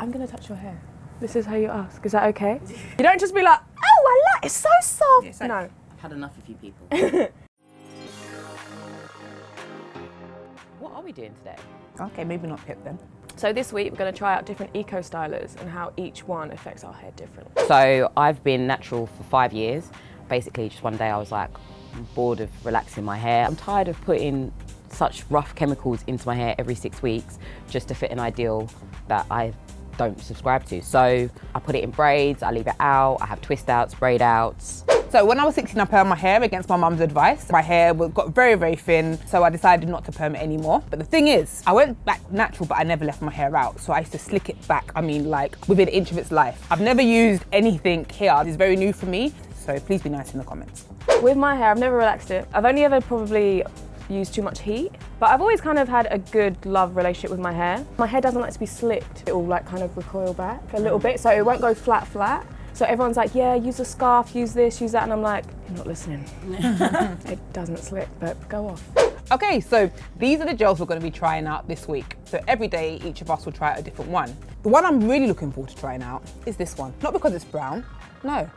I'm gonna touch your hair. This is how you ask. Is that okay? You don't just be like, oh, I like it's so soft. It's like- no. I've had enough of you people. what are we doing today? Okay, maybe not Pip then. So this week we're gonna try out different eco stylers and how each one affects our hair differently. So I've been natural for five years. Basically, just one day I was like bored of relaxing my hair. I'm tired of putting such rough chemicals into my hair every six weeks just to fit an ideal that I don't subscribe to. So I put it in braids, I leave it out, I have twist outs, braid outs. So when I was 16, I permed my hair against my mum's advice. My hair got very, very thin, so I decided not to perm it anymore. But the thing is, I went back natural, but I never left my hair out. So I used to slick it back, I mean, like within an inch of its life. I've never used anything here. It's very new for me, so please be nice in the comments. With my hair, I've never relaxed it. I've only ever probably used too much heat, but I've always kind of had a good love relationship with my hair. My hair doesn't like to be slicked. It will like kind of recoil back a little mm. bit, so it won't go flat, flat. So everyone's like, yeah, use a scarf, use this, use that, and I'm like, you're not listening. it doesn't slick, but go off. Okay, so these are the gels we're going to be trying out this week. So every day, each of us will try out a different one. The one I'm really looking forward to trying out is this one. Not because it's brown, no,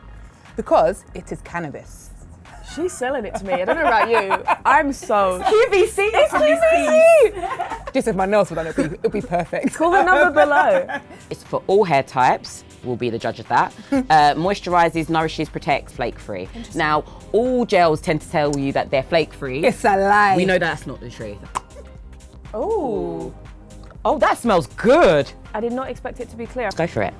because it is cannabis. She's selling it to me. I don't know about you. I'm so. QVC! It's QVC! Just if my nails were done, it'd be, it'd be perfect. Call the number below. It's for all hair types. We'll be the judge of that. uh, moisturizes, nourishes, protects, flake free. Now, all gels tend to tell you that they're flake free. It's a lie. We know that's not the truth. Oh, Oh, that smells good. I did not expect it to be clear. Go for it.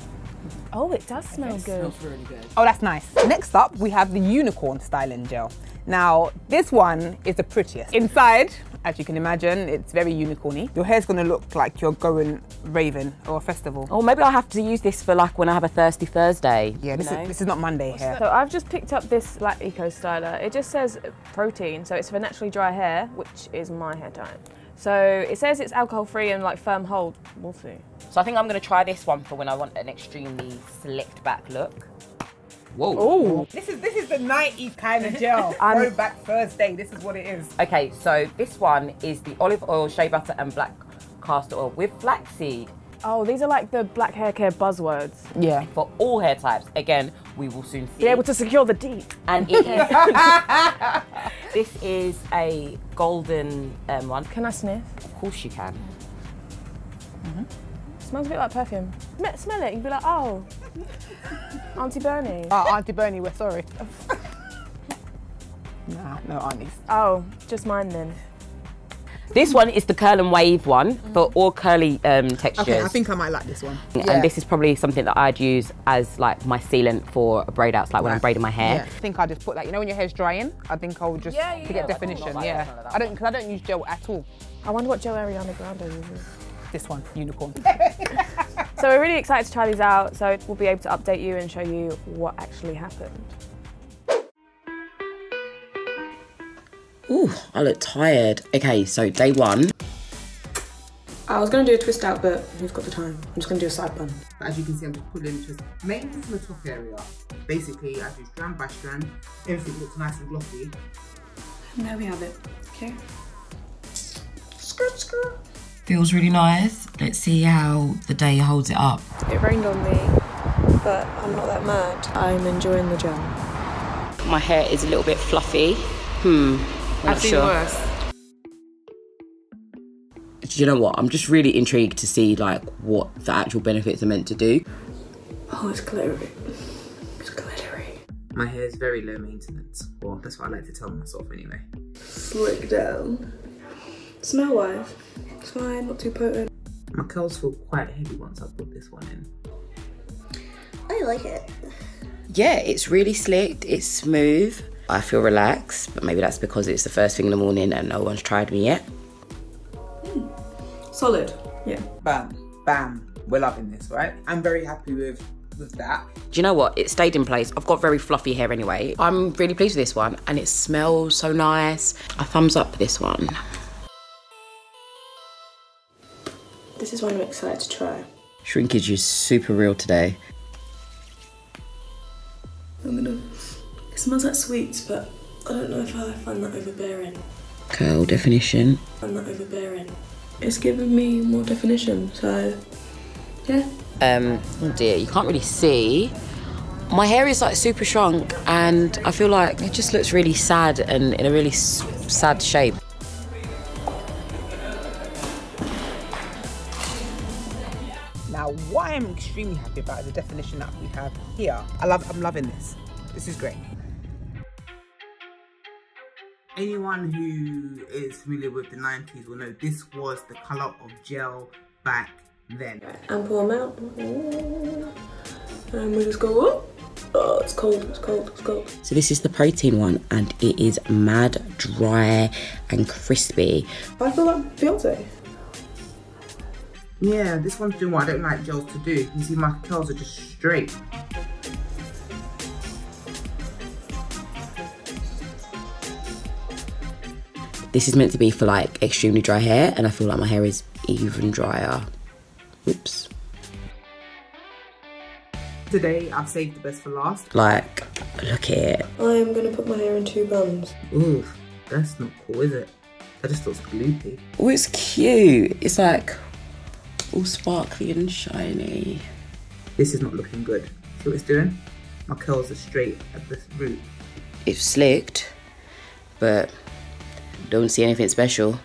Oh, it does smell good. really good. Oh, that's nice. Next up, we have the unicorn styling gel. Now, this one is the prettiest. Inside, as you can imagine, it's very unicorny. Your hair's gonna look like you're going raving or a festival. Oh, maybe I'll have to use this for like when I have a thirsty Thursday. Yeah, this, you know? is, this is not Monday hair. So I've just picked up this Black Eco Styler. It just says protein, so it's for naturally dry hair, which is my hair type. So it says it's alcohol free and like firm hold. We'll see. So I think I'm gonna try this one for when I want an extremely slicked back look. Whoa. Oh, This is this is the 90s kind of gel. I'm- Throwback Thursday. This is what it is. Okay, so this one is the olive oil, shea butter, and black castor oil with flaxseed oh, these are like the black hair care buzzwords. Yeah. for all hair types. Again, we will soon see. Be able to secure the deep. And it is. this is a golden um, one. Can I sniff? Of course you can. smells a bit like perfume. Smell it. You'd be like, oh, Auntie Bernie. Oh, Auntie Bernie, we're sorry. nah, no aunties. Oh, just mine then. This one is the curl and wave one for all curly um, textures. Okay, I think I might like this one. And this is probably something that I'd use as like my sealant for braid outs, like when I'm braiding my hair. I think I'll just put that. You know when your hair's drying, I think I'll just Yeah, yeah, to get I definition. like Yeah, that smell of that I don't because I don't use gel at all. I wonder what Joe Ariana Grande uses. This one, unicorn. So we're really excited to try these out. So we'll be able to update you and show you what actually happened. Ooh, I look tired. Okay, so day one. I was gonna do a twist out, but who's got the time? I'm just gonna do a side bun. As you can see, I'm just pulling just mainly from the top area. Basically, I do strand by strand. Everything looks nice and glossy. And there we have it. Okay. Skirt, skirt. Feels really nice. Let's see how the day holds it up. It rained on me, but I'm not that mad. I'm enjoying the gel. My hair is a little bit fluffy. Hmm. I'm not sure. worse. Do you know what? I'm just really intrigued to see like what the actual benefits are meant to do. Oh, it's glittery. It's glittery. My hair is very low maintenance. Well, that's what I like to tell myself anyway. Slick down. Smell wise, it's fine, not too potent. My curls feel quite heavy once I put this one in. I like it. Yeah, it's really slicked. It's smooth. I feel relaxed, but maybe that's because it's the first thing in the morning and no one's tried me yet. Hmm. Solid. Yeah. Bam, bam. We're loving this, right? I'm very happy with with that. Do you know what? It stayed in place. I've got very fluffy hair anyway. I'm really pleased with this one and it smells so nice. A thumbs up for this one. This is one I'm excited to try. Shrinkage is super real today. I'm gonna. It smells like sweets, but I don't know if I find that overbearing. Curl definition. find that overbearing. It's given me more definition, so yeah, Um, oh dear, you can't really see. My hair is like super shrunk, and I feel like it just looks really sad and in a really s- sad shape. Now, what I'm extremely happy about is the definition that we have here. I love, I'm loving this. This is great. Anyone who is familiar with the 90s will know this was the colour of gel back then. Ample out. And we just go up. Oh, it's cold, it's cold, it's cold. So this is the protein one, and it is mad dry and crispy. I feel like Beyonce. Yeah, this one's doing what I don't like gels to do. You see my curls are just straight. This is meant to be for like extremely dry hair, and I feel like my hair is even drier. Oops. Today I've saved the best for last. Like, look at it. I am gonna put my hair in two buns. Ooh, that's not cool, is it? That just looks gloopy. Oh, it's cute. It's like all sparkly and shiny. This is not looking good. See what it's doing? My curls are straight at the root. It's slicked, but don't see anything special.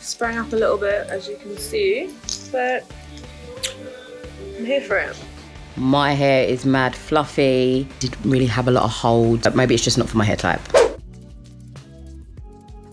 Sprang up a little bit, as you can see, but I'm here for it. My hair is mad fluffy. Didn't really have a lot of hold. Maybe it's just not for my hair type.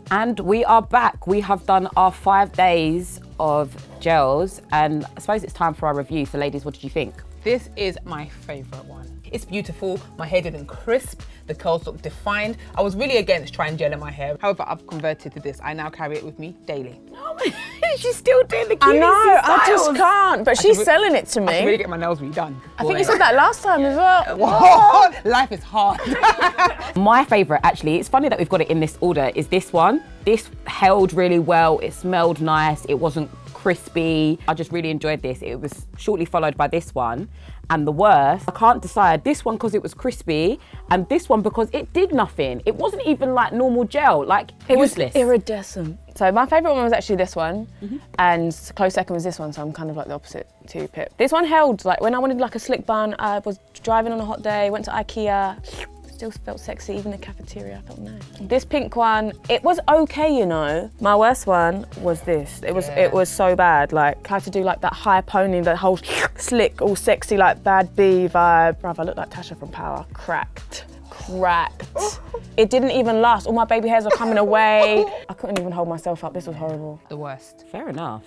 And we are back. We have done our five days of gels, and I suppose it's time for our review. So, ladies, what did you think? This is my favorite one. It's beautiful. My hair didn't crisp. The curls look defined. I was really against trying gel in my hair. However, I've converted to this. I now carry it with me daily. Oh my, She's still doing the I know, I just can't, but she's selling it to me. I should really get my nails redone. I think you said that last time as well. Whoa, life is hard. My favourite, actually, it's funny that we've got it in this order, is this one. This held really well. It smelled nice. It wasn't crispy. I just really enjoyed this. It was shortly followed by this one. And the worst, I can't decide. This one because it was crispy, and this one because it did nothing. It wasn't even like normal gel, like It was useless. iridescent. So my favourite one was actually this one, Mm-hmm. and close second was this one. So I'm kind of like the opposite to Pip. This one held like when I wanted like a slick bun. I was driving on a hot day, went to IKEA. Still felt sexy, even the cafeteria. I felt nice. Mm. This pink one, it was okay, you know. My worst one was this. It was it was so bad. Like I had to do like that high pony, the whole slick, all sexy, like bad B vibe. Bruv, I looked like Tasha from Power. Cracked cracked. It didn't even last. All my baby hairs were coming away. I couldn't even hold myself up. This was horrible. the worst. Fair enough.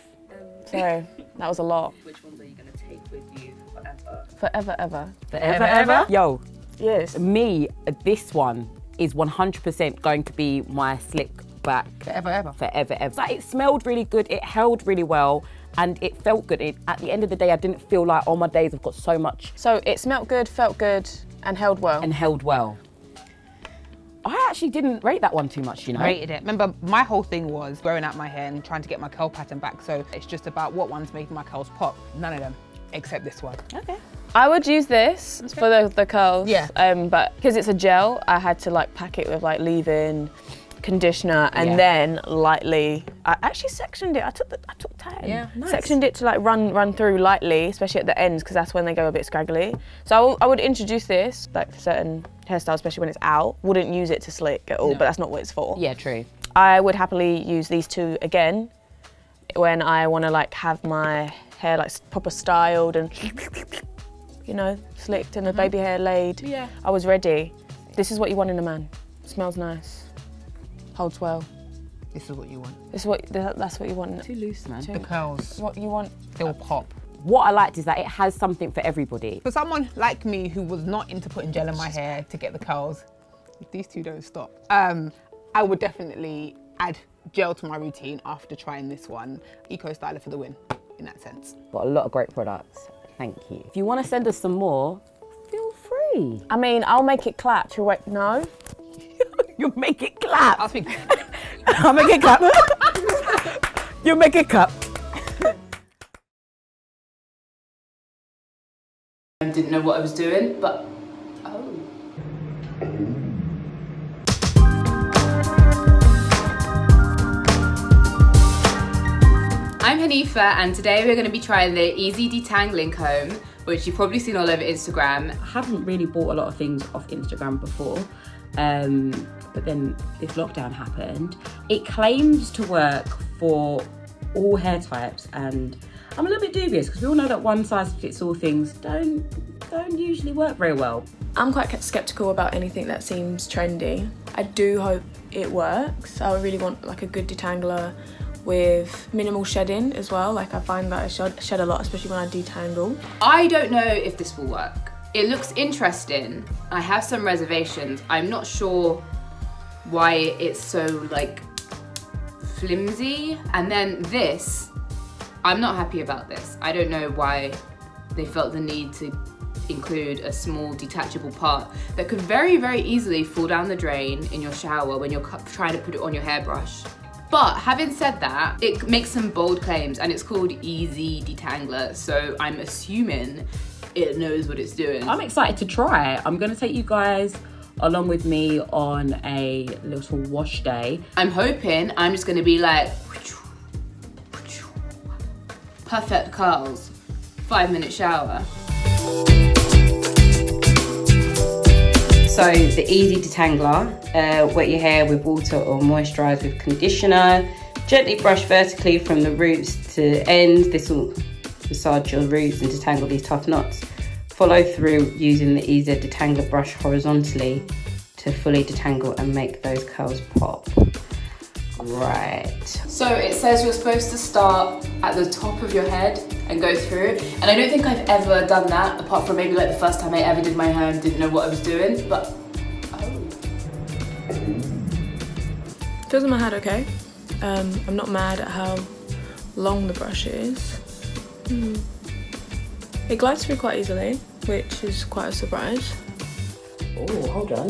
Sorry, that was a lot. Which ones are you going to take with you forever? Forever, ever. Forever, ever? Yo, Yes. me, this one is 100% going to be my slick back Forever, ever. forever, ever. Like, it smelled really good, it held really well, and it felt good. It, at the end of the day, I didn't feel like, oh my days, I've got so much So it smelled good, felt good, and held well. and held well. I actually didn't rate that one too much, you know. Rated it. Remember, my whole thing was growing out my hair and trying to get my curl pattern back. So it's just about what one's making my curls pop. None of them, except this one. Okay. I would use this for the, the curls. Yeah. Um, but because it's a gel, I had to like pack it with like leave-in, conditioner, and Yeah. then lightly. I actually sectioned it. I took the, I took time. Yeah, nice. Sectioned it to like run run through lightly, especially at the ends because that's when they go a bit scraggly. So I I would introduce this like for certain hairstyles, especially when it's out. Wouldn't use it to slick at all, but that's not what it's for. Yeah, true. I would happily use these two again when I want to like have my hair like proper styled and you know slicked and the baby hair laid. Yeah. I was ready. This is what you want in a man. Smells nice, holds well. This is what you want. This is what that's what you want. Too loose, man. The curls, What you want. they will pop. What I liked is that it has something for everybody. For someone like me who was not into putting gel in my hair to get the curls, if these two don't stop, um, I would definitely add gel to my routine after trying this one. Eco Styler for the win, in that sense. Got a lot of great products. Thank you. If you want to send us some more, feel free. I mean, I'll make it clap. To wait, no. You make it clap. I think I'll make it clap. you make it clap. I didn't know what I was doing, but I'm Hanifa and today we're going to be trying the EZ Detangling Comb which you've probably seen all over Instagram. I haven't really bought a lot of things off Instagram before. Um, but then this lockdown happened. It claims to work for all hair types, and I'm a little bit dubious because we all know that one size fits all things don't don't usually work very well. I'm quite skeptical about anything that seems trendy. I do hope it works. I really want like a good detangler with minimal shedding as well. Like I find that I shed, shed a lot, especially when I detangle. I don't know if this will work. It looks interesting. I have some reservations. I'm not sure why it's so like flimsy. And then this, I'm not happy about this. I don't know why they felt the need to include a small detachable part that could very, very easily fall down the drain in your shower when you're trying to put it on your hairbrush. But having said that, it makes some bold claims and it's called EZ Detangler. So I'm assuming it knows what it's doing. I'm excited to try. it. I'm gonna take you guys along with me on a little wash day. I'm hoping I'm just gonna be like, perfect curls, five minute shower. So the EZ Detangler, uh, wet your hair with water or moisturise with conditioner. Gently brush vertically from the roots to ends. This will massage your roots and detangle these tough knots. Follow through using the EZ Detangler brush horizontally to fully detangle and make those curls pop. Right. So it says you're supposed to start at the top of your head and go through. And I don't think I've ever done that, apart from maybe like the first time I ever did my hair and didn't know what I was doing, but oh. Feels in my head okay. Um, I'm not mad at how long the brush is. Mm. It glides through quite easily, which is quite a surprise. Oh, hold on.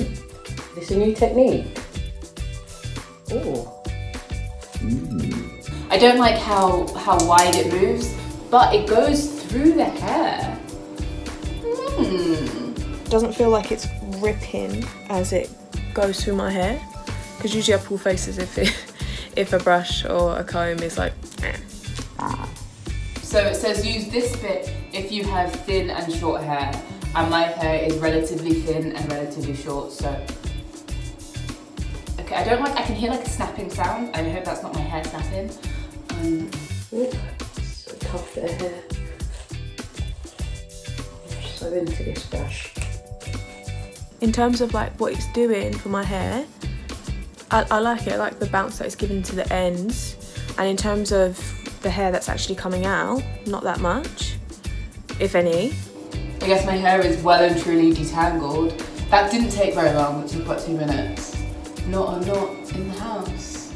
This is a new technique? Oh. I don't like how, how wide it moves, but it goes through the hair. Mm. Doesn't feel like it's ripping as it goes through my hair. Because usually I pull faces if it, if a brush or a comb is like, eh. So it says use this bit if you have thin and short hair. And my hair is relatively thin and relatively short, so Okay, I don't like, I can hear like a snapping sound. I hope that's not my hair snapping. Um, so tough bit of hair. I'm so into this brush. In terms of like what it's doing for my hair, I, I like it. I like the bounce that it's giving to the ends. And in terms of the hair that's actually coming out, not that much, if any. I guess my hair is well and truly detangled. That didn't take very long, it took about two minutes not a knot in the house.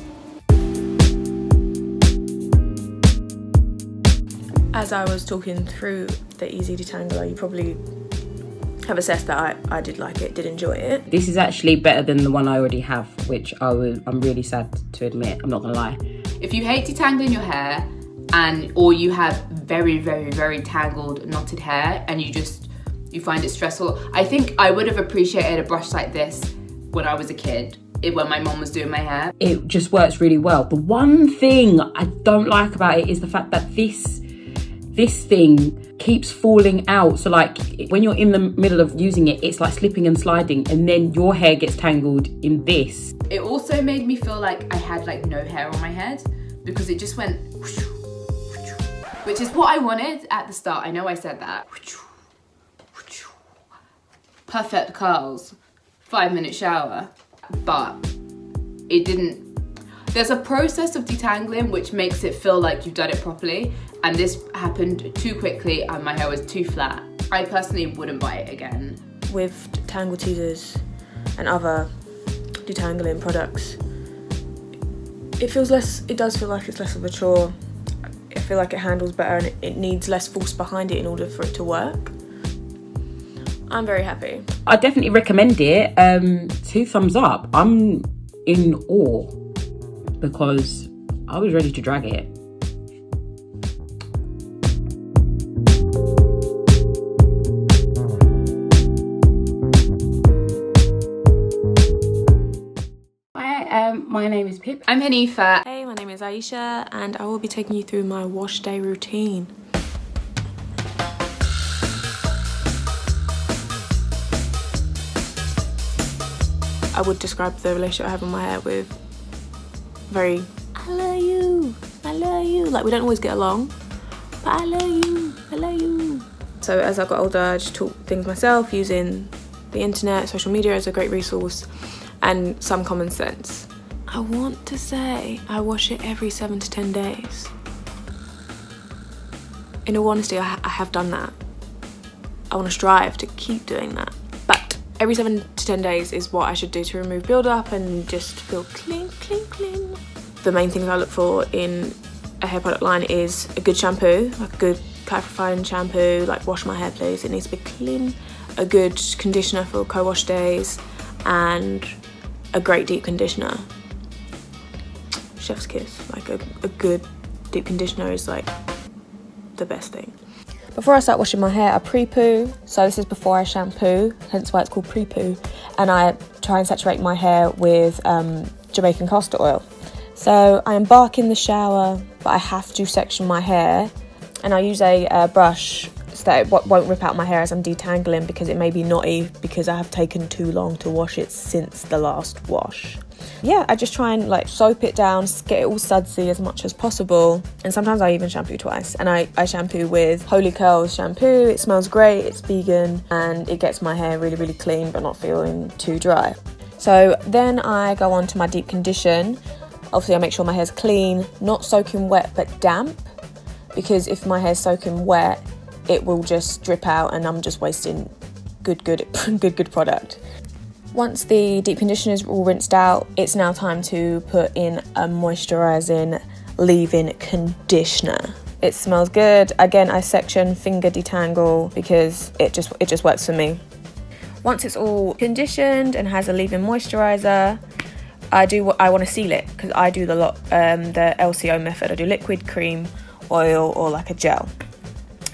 As I was talking through the EZ Detangler, you probably have assessed that I, I did like it, did enjoy it. This is actually better than the one I already have, which I was, I'm really sad to admit, I'm not gonna lie. If you hate detangling your hair, and or you have very, very, very tangled, knotted hair, and you just, you find it stressful, I think I would have appreciated a brush like this when I was a kid it when my mom was doing my hair. It just works really well. The one thing I don't like about it is the fact that this this thing keeps falling out. So like when you're in the middle of using it, it's like slipping and sliding and then your hair gets tangled in this. It also made me feel like I had like no hair on my head because it just went which is what I wanted at the start. I know I said that. Perfect curls, five minute shower but it didn't there's a process of detangling which makes it feel like you've done it properly and this happened too quickly and my hair was too flat. I personally wouldn't buy it again. With Tangle Teezers and other detangling products, it feels less, it does feel like it's less of a chore. I feel like it handles better and it, it needs less force behind it in order for it to work. I'm very happy. I definitely recommend it. Um, two thumbs up. I'm in awe because I was ready to drag it. Hi, um, my name is Pip. I'm Hanifa. Hey, my name is Aisha and I will be taking you through my wash day routine. I would describe the relationship I have with my hair with very I love you, I love you. Like we don't always get along, but I love you, I love you. So as I got older, I just taught things myself using the internet, social media as a great resource, and some common sense. I want to say I wash it every seven to ten days. In all honesty, I, ha I have done that. I want to strive to keep doing that. Every seven to 10 days is what I should do to remove buildup and just feel clean, clean, clean. The main things I look for in a hair product line is a good shampoo, like a good clarifying shampoo, like wash my hair please, it needs to be clean, a good conditioner for co-wash days, and a great deep conditioner. Chef's kiss, like a, a good deep conditioner is like the best thing. Before I start washing my hair, I pre-poo. So this is before I shampoo, hence why it's called pre-poo. And I try and saturate my hair with um, Jamaican castor oil. So I embark in the shower, but I have to section my hair. And I use a uh, brush that it won't rip out my hair as I'm detangling because it may be knotty because I have taken too long to wash it since the last wash yeah, I just try and like soap it down, get it all sudsy as much as possible. And sometimes I even shampoo twice. And I, I shampoo with Holy Curls shampoo. It smells great, it's vegan, and it gets my hair really, really clean but not feeling too dry. So then I go on to my deep condition. Obviously, I make sure my hair's clean, not soaking wet but damp, because if my hair's soaking wet, it will just drip out and I'm just wasting good, good, good, good product. Once the deep conditioner is all rinsed out, it's now time to put in a moisturising leave-in conditioner. It smells good. Again, I section finger detangle because it just it just works for me. Once it's all conditioned and has a leave-in moisturiser, I do what I want to seal it because I do the lot um, the LCO method. I do liquid, cream, oil, or like a gel.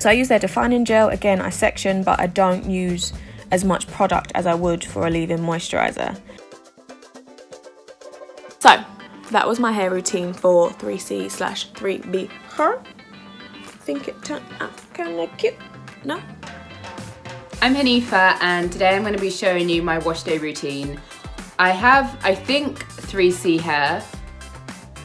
So I use their defining gel. Again, I section, but I don't use as much product as I would for a leave-in moisturiser. So, that was my hair routine for 3C slash 3B Her. I think it turned out kind of cute. No? I'm Hanifa and today I'm going to be showing you my wash day routine. I have, I think, 3C hair,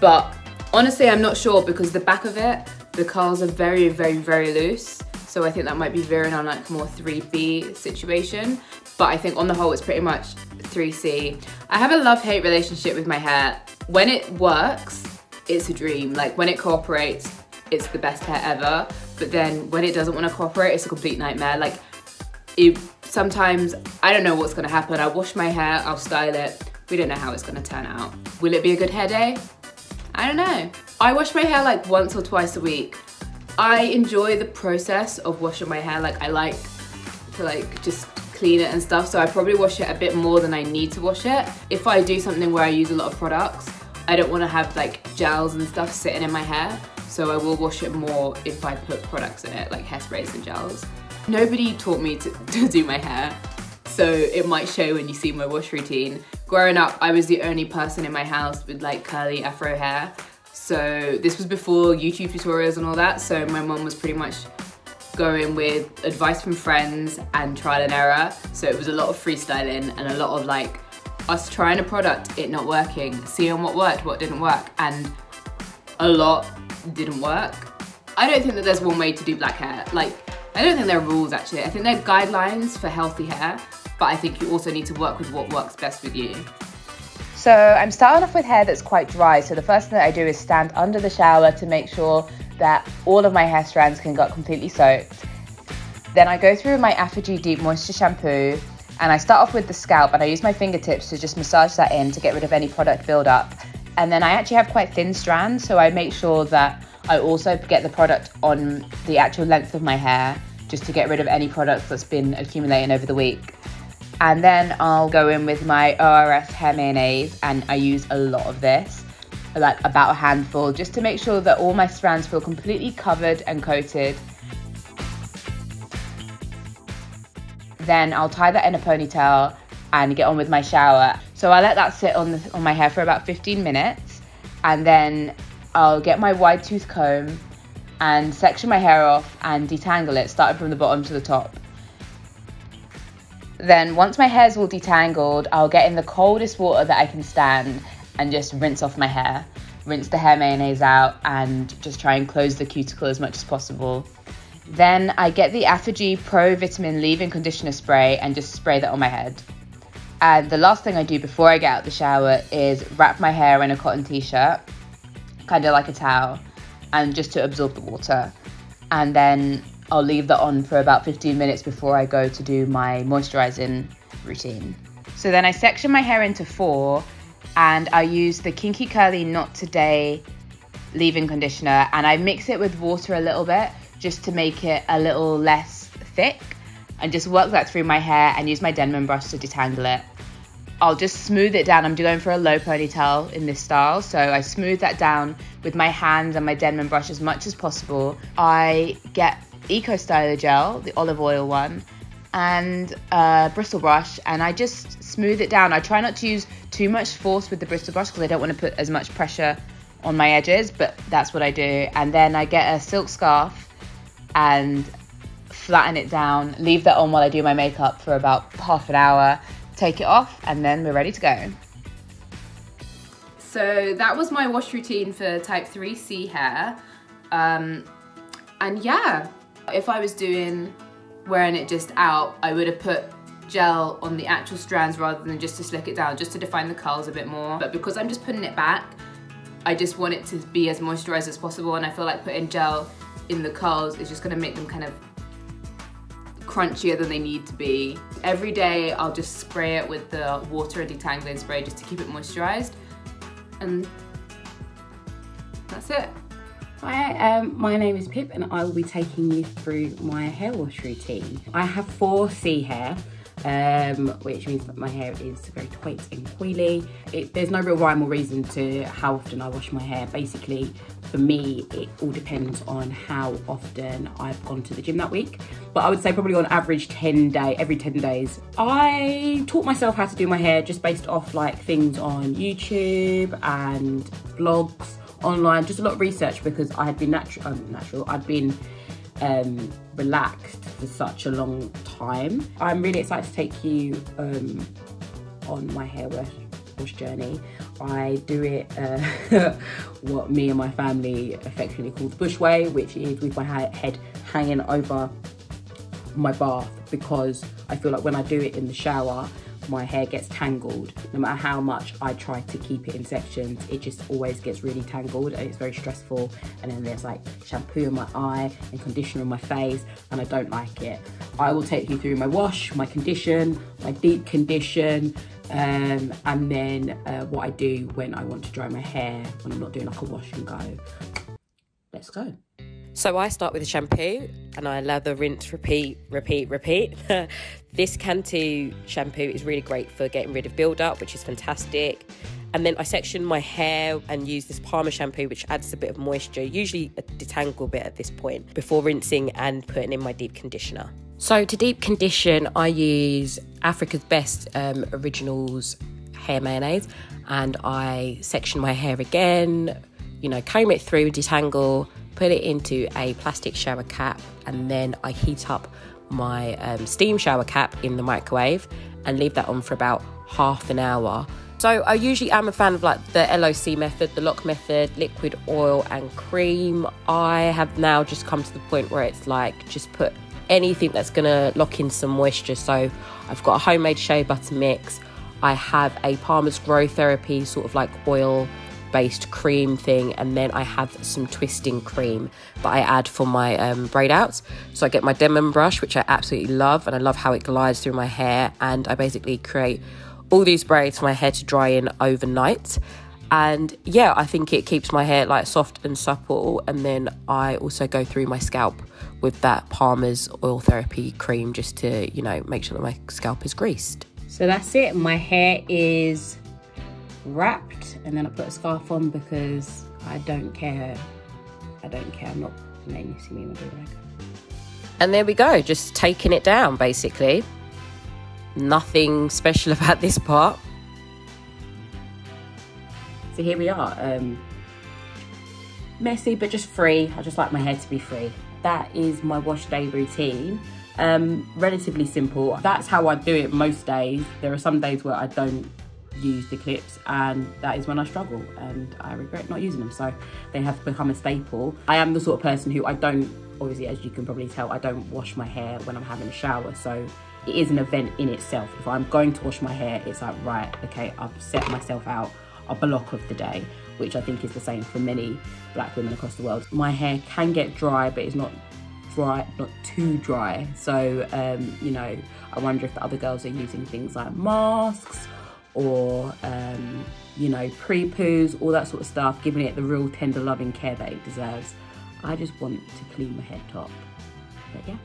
but honestly I'm not sure because the back of it, the curls are very, very, very loose. So I think that might be veering on like more 3B situation. But I think on the whole, it's pretty much 3C. I have a love-hate relationship with my hair. When it works, it's a dream. Like when it cooperates, it's the best hair ever. But then when it doesn't want to cooperate, it's a complete nightmare. Like it, sometimes, I don't know what's gonna happen. I wash my hair, I'll style it. We don't know how it's gonna turn out. Will it be a good hair day? I don't know. I wash my hair like once or twice a week. I enjoy the process of washing my hair. Like I like to like just clean it and stuff. So I probably wash it a bit more than I need to wash it. If I do something where I use a lot of products, I don't want to have like gels and stuff sitting in my hair. So I will wash it more if I put products in it, like hairsprays and gels. Nobody taught me to, to do my hair. So it might show when you see my wash routine. Growing up, I was the only person in my house with like curly afro hair. So this was before YouTube tutorials and all that. So my mom was pretty much going with advice from friends and trial and error. So it was a lot of freestyling and a lot of like us trying a product, it not working, seeing what worked, what didn't work, and a lot didn't work. I don't think that there's one way to do black hair. Like, I don't think there are rules actually. I think there are guidelines for healthy hair, but I think you also need to work with what works best with you. So I'm starting off with hair that's quite dry. So the first thing that I do is stand under the shower to make sure that all of my hair strands can get completely soaked. Then I go through my Aphogee Deep Moisture Shampoo and I start off with the scalp and I use my fingertips to just massage that in to get rid of any product buildup. And then I actually have quite thin strands, so I make sure that I also get the product on the actual length of my hair just to get rid of any product that's been accumulating over the week. And then I'll go in with my ORS hair mayonnaise and I use a lot of this, like about a handful, just to make sure that all my strands feel completely covered and coated. Then I'll tie that in a ponytail and get on with my shower. So I let that sit on, the, on my hair for about 15 minutes and then I'll get my wide tooth comb and section my hair off and detangle it, starting from the bottom to the top. Then once my hair's all detangled, I'll get in the coldest water that I can stand and just rinse off my hair. Rinse the hair mayonnaise out and just try and close the cuticle as much as possible. Then I get the Aphogee Pro Vitamin Leave-In Conditioner Spray and just spray that on my head. And the last thing I do before I get out the shower is wrap my hair in a cotton t-shirt, kind of like a towel, and just to absorb the water. And then I'll leave that on for about 15 minutes before I go to do my moisturizing routine. So then I section my hair into four and I use the Kinky Curly Knot Today leave-in conditioner and I mix it with water a little bit just to make it a little less thick and just work that through my hair and use my Denman brush to detangle it. I'll just smooth it down. I'm going for a low ponytail in this style. So I smooth that down with my hands and my Denman brush as much as possible. I get Eco Styler gel, the olive oil one, and a bristle brush and I just smooth it down. I try not to use too much force with the bristle brush because I don't want to put as much pressure on my edges, but that's what I do. And then I get a silk scarf and flatten it down, leave that on while I do my makeup for about half an hour, take it off, and then we're ready to go. So that was my wash routine for type 3C hair. Um, and yeah, if I was doing wearing it just out, I would have put gel on the actual strands rather than just to slick it down, just to define the curls a bit more. But because I'm just putting it back, I just want it to be as moisturized as possible and I feel like putting gel in the curls is just gonna make them kind of crunchier than they need to be. Every day I'll just spray it with the water and detangling spray just to keep it moisturized. And that's it. Hi, um, my name is Pip and I will be taking you through my hair wash routine. I have 4C hair um, which means that my hair is very tight and coily. It, there's no real rhyme or reason to how often I wash my hair. Basically, for me, it all depends on how often I've gone to the gym that week. But I would say probably on average 10 day, every 10 days. I taught myself how to do my hair just based off like things on YouTube and blogs online, just a lot of research because I had been natural, um, natural, I'd been um, relaxed for such a long time. I'm really excited to take you um, on my hair wash, wash journey. I do it uh, what me and my family affectionately call the bush way, which is with my head hanging over my bath because I feel like when I do it in the shower, my hair gets tangled. No matter how much I try to keep it in sections, it just always gets really tangled and it's very stressful. And then there's like shampoo in my eye and conditioner in my face and I don't like it. I will take you through my wash, my condition, my deep condition, um, and then uh, what I do when I want to dry my hair, when I'm not doing like a wash and go. Let's go. So I start with a shampoo and I lather, rinse, repeat, repeat, repeat. this Cantu shampoo is really great for getting rid of buildup, which is fantastic. And then I section my hair and use this Palmer shampoo, which adds a bit of moisture, usually a detangle bit at this point, before rinsing and putting in my deep conditioner. So to deep condition, I use Africa's Best um, Originals hair mayonnaise and I section my hair again, you know, comb it through, detangle, put it into a plastic shower cap, and then I heat up my um, steam shower cap in the microwave and leave that on for about half an hour. So I usually am a fan of like the LOC method, the lock method, liquid oil and cream. I have now just come to the point where it's like just put anything that's gonna lock in some moisture. So I've got a homemade shea butter mix. I have a Palmer's Grow Therapy sort of like oil based cream thing and then I have some twisting cream that I add for my um, braid outs. So I get my Denman brush which I absolutely love and I love how it glides through my hair and I basically create all these braids for my hair to dry in overnight and yeah I think it keeps my hair like soft and supple and then I also go through my scalp with that Palmer's oil therapy cream just to you know make sure that my scalp is greased. So that's it my hair is wrapped and then I put a scarf on because I don't care. I don't care. I'm not letting you see me in my makeup. And there we go, just taking it down basically. Nothing special about this part. So here we are. Um, messy but just free. I just like my hair to be free. That is my wash day routine. Um, relatively simple. That's how I do it most days. There are some days where I don't use the clips and that is when I struggle and I regret not using them so they have become a staple. I am the sort of person who I don't obviously as you can probably tell I don't wash my hair when I'm having a shower so it is an event in itself. If I'm going to wash my hair it's like right okay I've set myself out a block of the day which I think is the same for many black women across the world. My hair can get dry but it's not dry, not too dry. So, um, you know, I wonder if the other girls are using things like masks or, um, you know, pre-poos, all that sort of stuff, giving it the real tender loving care that it deserves. I just want to clean my head top. But yeah.